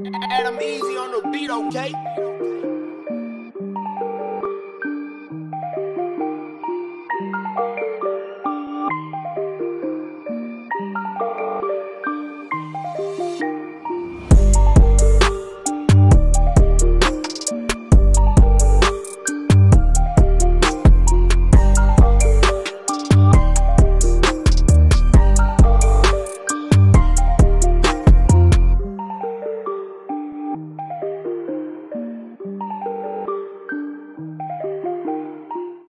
And I'm Easy on the beat, okay?